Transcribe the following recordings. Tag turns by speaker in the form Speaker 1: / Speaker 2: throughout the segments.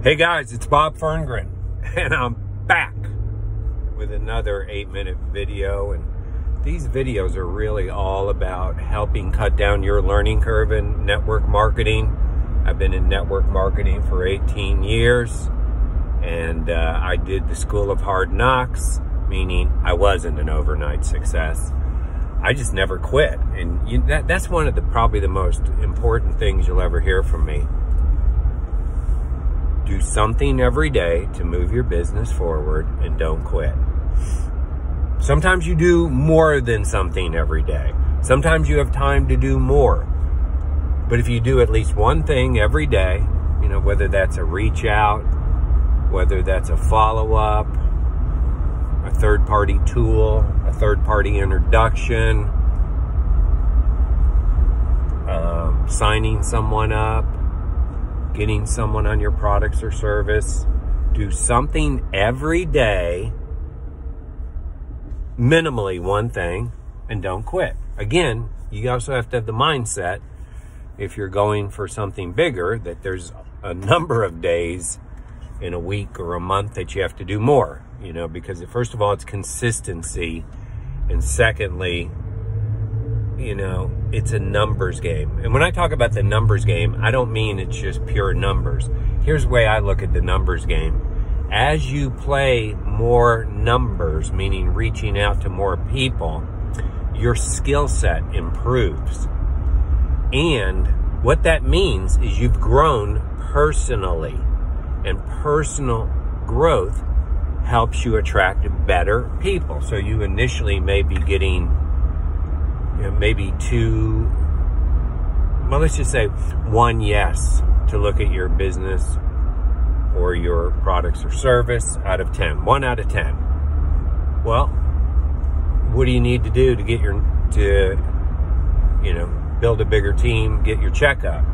Speaker 1: Hey guys, it's Bob Ferngren, and I'm back with another eight minute video. And these videos are really all about helping cut down your learning curve in network marketing. I've been in network marketing for 18 years, and uh, I did the School of Hard Knocks, meaning I wasn't an overnight success. I just never quit. And you, that, that's one of the probably the most important things you'll ever hear from me do something every day to move your business forward and don't quit. Sometimes you do more than something every day. Sometimes you have time to do more. But if you do at least one thing every day, you know, whether that's a reach out, whether that's a follow up, a third party tool, a third party introduction, um, signing someone up, getting someone on your products or service. Do something every day, minimally one thing, and don't quit. Again, you also have to have the mindset if you're going for something bigger that there's a number of days in a week or a month that you have to do more, you know, because first of all, it's consistency. And secondly, you know, it's a numbers game. And when I talk about the numbers game, I don't mean it's just pure numbers. Here's the way I look at the numbers game. As you play more numbers, meaning reaching out to more people, your skill set improves. And what that means is you've grown personally. And personal growth helps you attract better people. So you initially may be getting you know, maybe two, well, let's just say one yes to look at your business or your products or service out of 10. One out of 10. Well, what do you need to do to get your, to, you know, build a bigger team, get your checkup?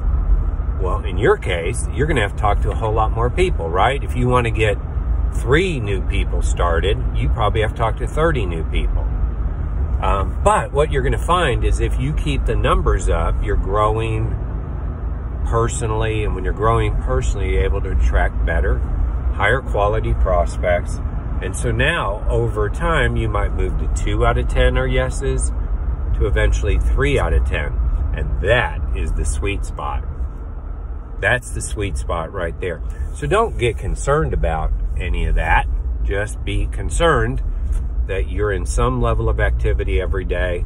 Speaker 1: Well, in your case, you're going to have to talk to a whole lot more people, right? If you want to get three new people started, you probably have to talk to 30 new people. Um, but what you're going to find is if you keep the numbers up, you're growing personally. And when you're growing personally, you're able to attract better, higher quality prospects. And so now, over time, you might move to two out of 10 are yeses to eventually three out of 10. And that is the sweet spot. That's the sweet spot right there. So don't get concerned about any of that. Just be concerned that you're in some level of activity every day.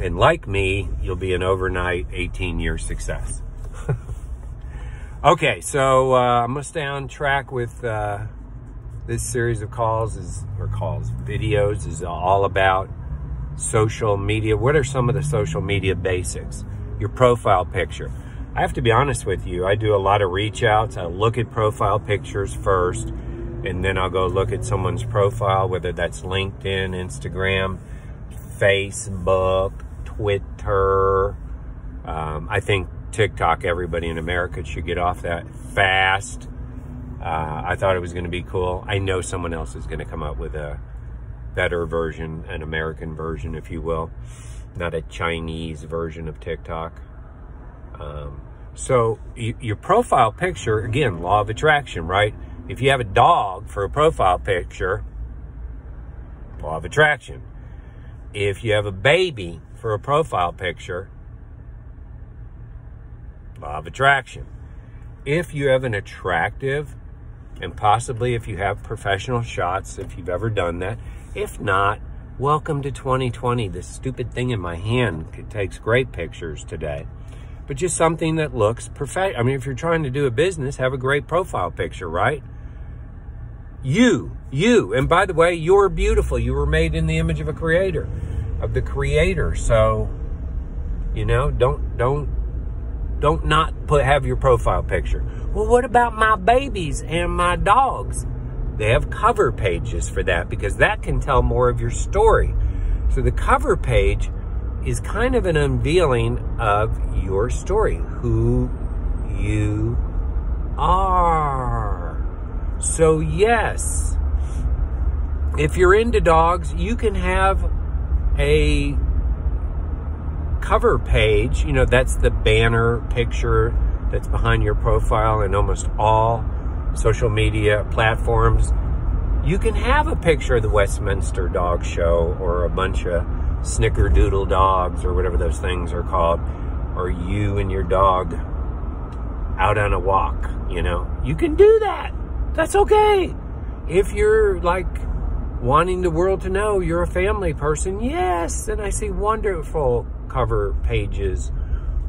Speaker 1: And like me, you'll be an overnight 18 year success. okay, so uh, I'm going to stay on track with uh, this series of calls, is, or calls, videos, is all about social media. What are some of the social media basics? Your profile picture. I have to be honest with you, I do a lot of reach outs. I look at profile pictures first and then I'll go look at someone's profile, whether that's LinkedIn, Instagram, Facebook, Twitter. Um, I think TikTok, everybody in America should get off that fast. Uh, I thought it was going to be cool. I know someone else is going to come up with a better version, an American version, if you will, not a Chinese version of TikTok. Um, so your profile picture, again, law of attraction, right? If you have a dog for a profile picture, law of attraction. If you have a baby for a profile picture, law of attraction. If you have an attractive, and possibly if you have professional shots, if you've ever done that, if not, welcome to 2020. This stupid thing in my hand takes great pictures today but just something that looks perfect. I mean, if you're trying to do a business, have a great profile picture, right? You, you. And by the way, you're beautiful. You were made in the image of a creator, of the creator. So, you know, don't, don't, don't not put, have your profile picture. Well, what about my babies and my dogs? They have cover pages for that because that can tell more of your story. So the cover page is kind of an unveiling of your story, who you are. So, yes, if you're into dogs, you can have a cover page. You know, that's the banner picture that's behind your profile in almost all social media platforms, you can have a picture of the Westminster Dog Show or a bunch of snickerdoodle dogs or whatever those things are called, or you and your dog out on a walk, you know. You can do that. That's okay. If you're like wanting the world to know you're a family person, yes, and I see wonderful cover pages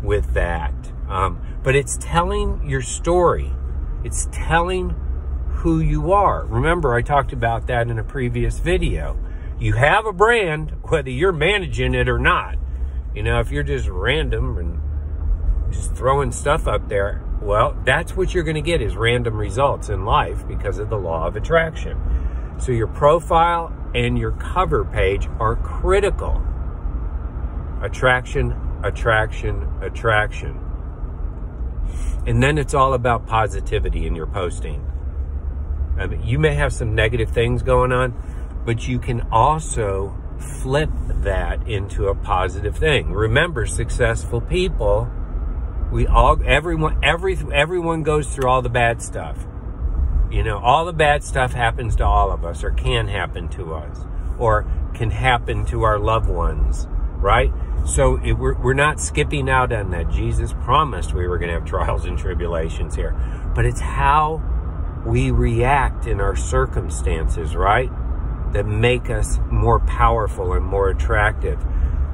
Speaker 1: with that. Um, but it's telling your story. It's telling who you are. Remember, I talked about that in a previous video. You have a brand, whether you're managing it or not. You know, if you're just random and just throwing stuff up there, well, that's what you're going to get is random results in life because of the law of attraction. So your profile and your cover page are critical. Attraction, attraction, attraction. And then it's all about positivity in your posting. I mean, you may have some negative things going on, but you can also flip that into a positive thing. Remember, successful people, we all, everyone, every, everyone goes through all the bad stuff. You know, all the bad stuff happens to all of us, or can happen to us, or can happen to our loved ones, right? So it, we're, we're not skipping out on that. Jesus promised we were going to have trials and tribulations here. But it's how we react in our circumstances, right? That make us more powerful and more attractive.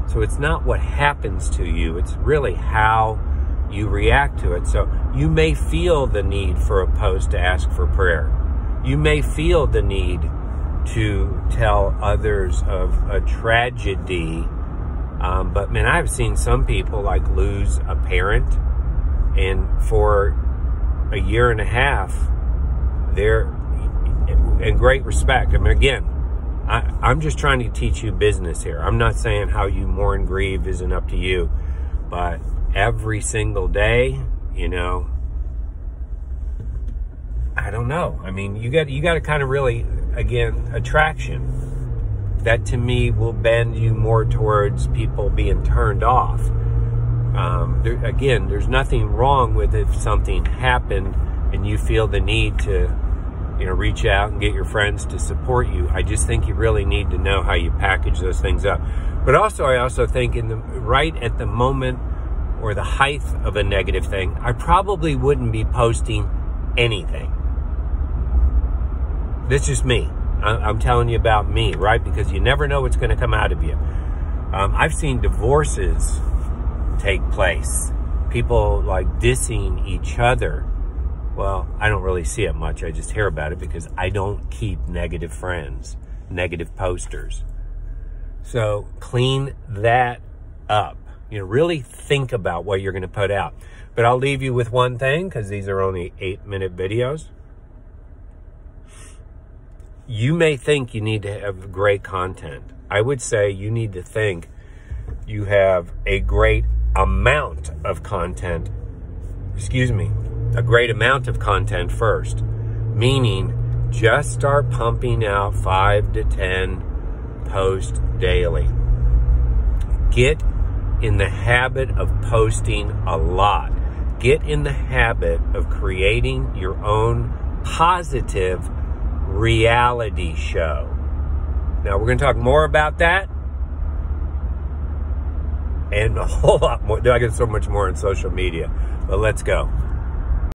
Speaker 1: So it's not what happens to you, it's really how you react to it. So you may feel the need for a post to ask for prayer. You may feel the need to tell others of a tragedy. Um, but man, I've seen some people like lose a parent, and for a year and a half, they're in great respect. I mean, again, I, I'm just trying to teach you business here. I'm not saying how you mourn, grieve isn't up to you, but every single day, you know, I don't know. I mean, you got you got to kind of really again attraction. That to me will bend you more towards people being turned off. Um, there, again, there's nothing wrong with if something happened and you feel the need to, you know, reach out and get your friends to support you. I just think you really need to know how you package those things up. But also, I also think in the right at the moment or the height of a negative thing, I probably wouldn't be posting anything. This is me. I'm telling you about me, right? Because you never know what's going to come out of you. Um, I've seen divorces take place. People like dissing each other. Well, I don't really see it much. I just hear about it because I don't keep negative friends, negative posters. So clean that up. You know, really think about what you're going to put out. But I'll leave you with one thing because these are only eight minute videos. You may think you need to have great content. I would say you need to think you have a great amount of content. Excuse me, a great amount of content first. Meaning, just start pumping out five to 10 posts daily. Get in the habit of posting a lot. Get in the habit of creating your own positive reality show. Now, we're going to talk more about that and a whole lot more. I get so much more on social media, but let's go.